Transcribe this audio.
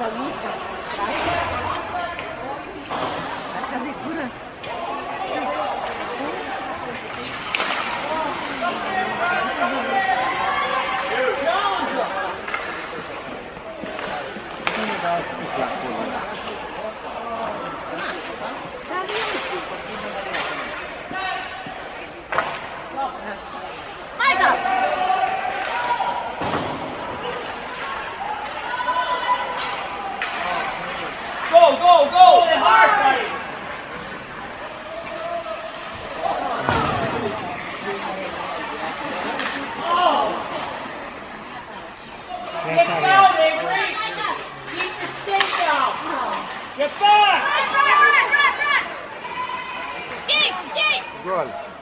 a música, acha, acha de cura. Vamos dar um espetáculo. Go, go, go! Hard Get down, Avery! Keep your stick down! Get back! Skate, skate! Gol.